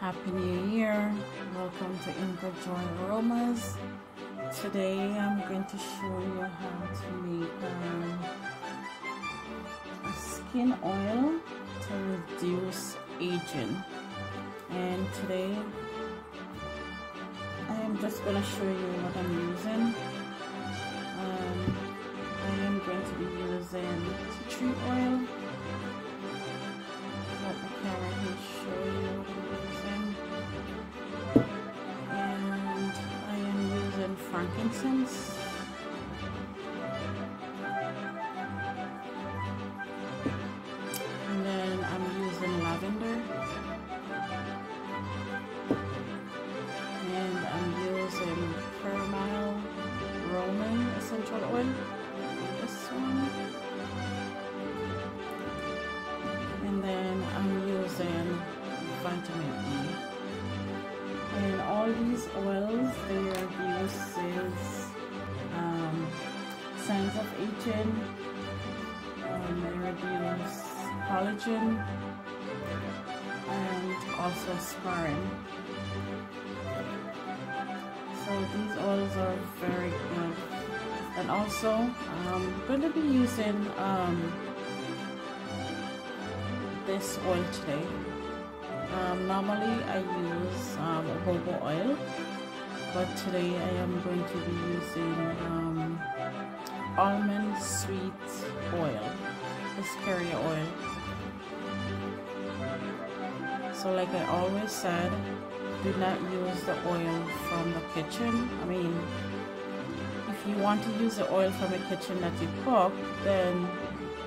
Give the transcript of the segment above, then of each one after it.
Happy New Year. Welcome to Ingrid Joy Aromas. Today I'm going to show you how to make um, a skin oil to reduce aging. And today I am just going to show you what I'm using. Frankincense. And then I'm using lavender. And I'm using chamomile roman essential oil. This one. And then I'm using vitamin E. And all these oils, their use signs of aging, um, reduce collagen, and also scarring. So these oils are very good. And also, I'm going to be using um, this oil today. Um, normally I use um, jojoba oil, but today I am going to be using um, almond sweet oil, Hesperia oil. So like I always said, do not use the oil from the kitchen. I mean, if you want to use the oil from the kitchen that you cook, then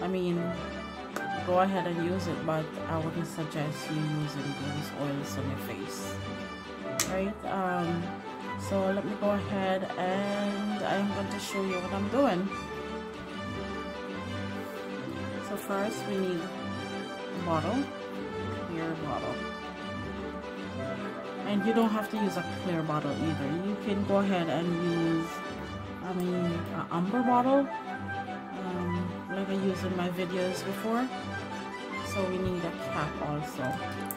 I mean, go ahead and use it, but I wouldn't suggest you using those oils on your face. Right? Um, so let me go ahead and I'm going to show you what I'm doing. So first we need a bottle, clear bottle. And you don't have to use a clear bottle either. You can go ahead and use, I mean, an umber bottle um, like I used in my videos before. So we need a cap also.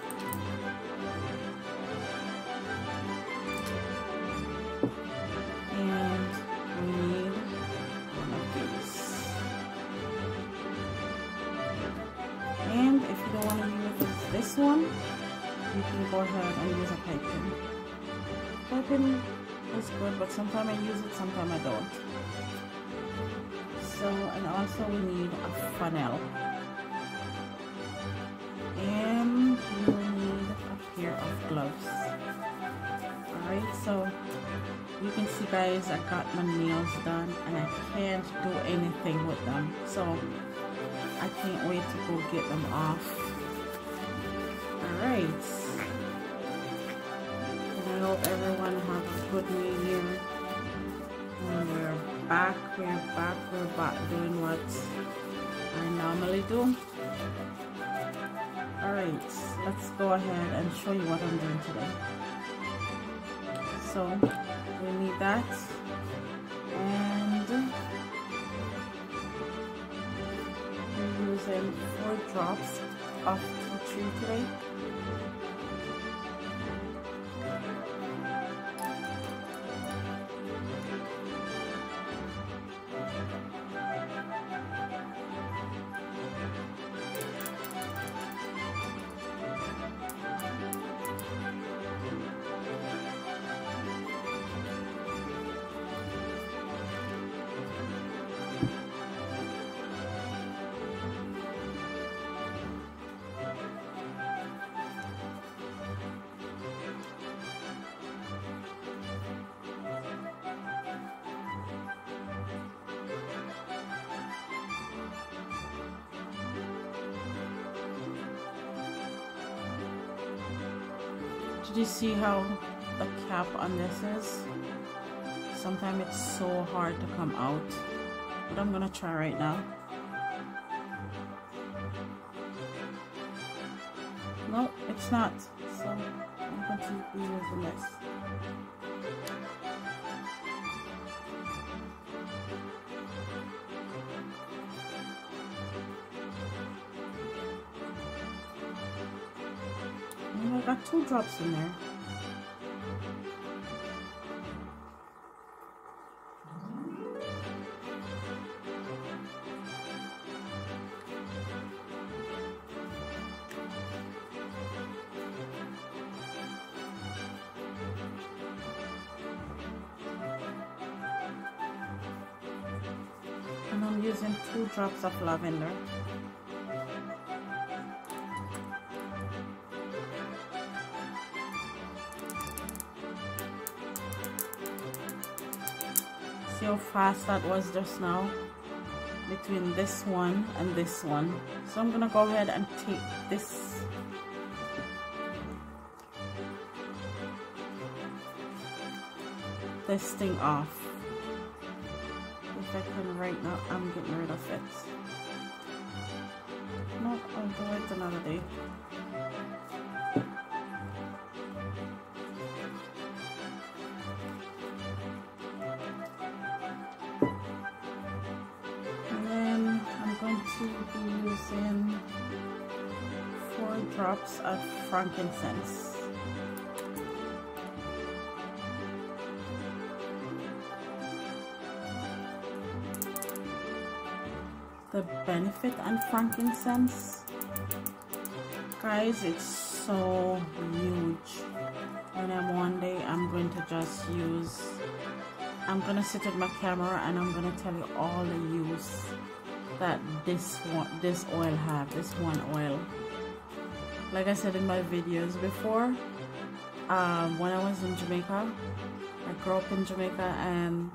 Ahead and use a piping. Piping is good, but sometimes I use it, sometimes I don't. So and also we need a funnel. And we will need a pair of gloves. Alright so you can see guys I got my nails done and I can't do anything with them. So I can't wait to go get them off. Alright back, we're back, we're back doing what I normally do. Alright, let's go ahead and show you what I'm doing today. So, we need that. And we're using four drops of tea tree today. You see how the cap on this is? Sometimes it's so hard to come out. But I'm gonna try right now. No, it's not. So I'm going to be Oh, using this. got two drops in there. and I'm using two drops of lavender see how fast that was just now between this one and this one. So I'm gonna go ahead and take this. This thing off. If I can right now I'm getting rid of it. No I'll do it another day using four drops of frankincense. The benefit and frankincense. Guys it's so huge. And then one day I'm going to just use I'm gonna sit with my camera and I'm gonna tell you all the use that this one this oil have this one oil. Like I said in my videos before um, when I was in Jamaica I grew up in Jamaica and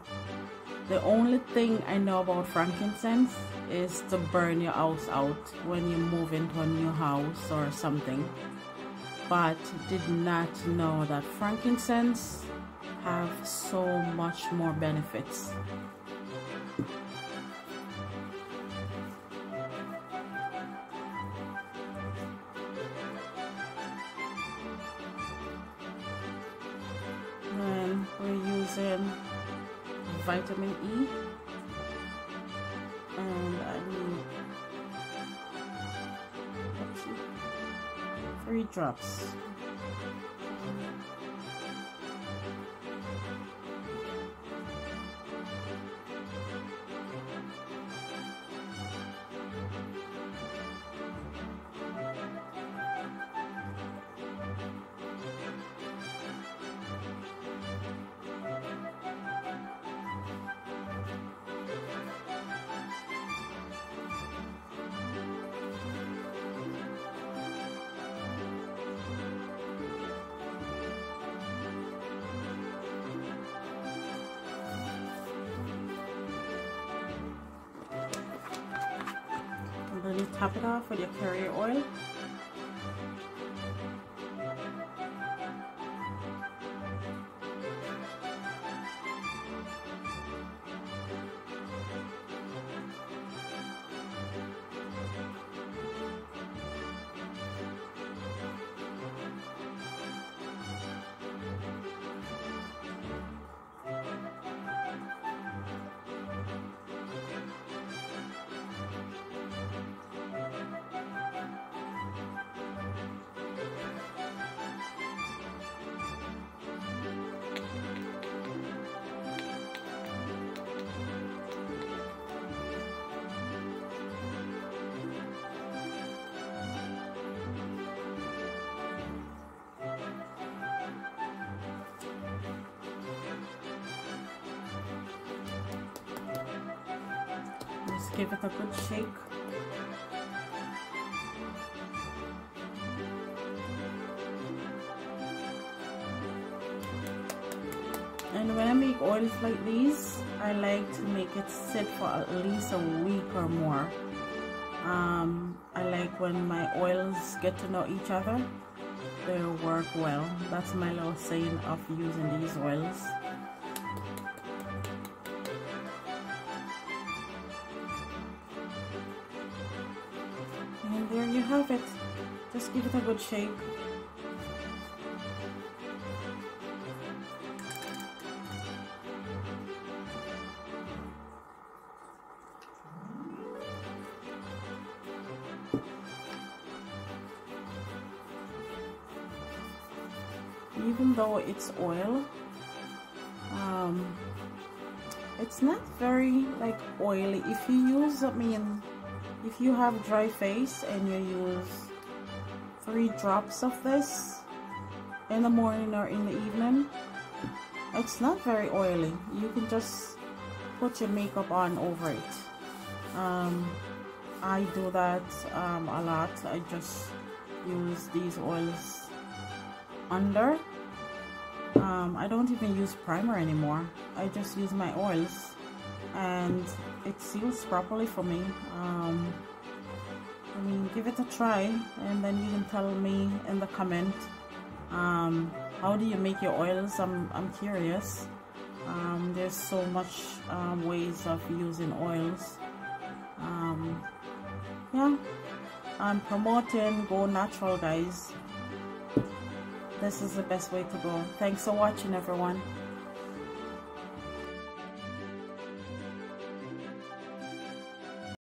the only thing I know about frankincense is to burn your house out when you move into a new house or something. But did not know that frankincense have so much more benefits vitamin E and I need three drops. You top it off with your carrier oil. Give it a good shake. And when I make oils like these, I like to make it sit for at least a week or more. Um, I like when my oils get to know each other, they work well. That's my little saying of using these oils. It a good shake. even though it's oil um, it's not very like oily if you use I mean if you have dry face and you use three drops of this in the morning or in the evening. It's not very oily. You can just put your makeup on over it. Um, I do that um, a lot. I just use these oils under. Um, I don't even use primer anymore. I just use my oils and it seals properly for me. Um, I mean give it a try and then you can tell me in the comment um, how do you make your oils? I'm, I'm curious. Um, there's so much um, ways of using oils. Um, yeah. I'm promoting go natural guys. This is the best way to go. Thanks for watching everyone